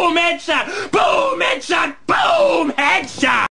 Boom headshot! Boom headshot! Boom headshot!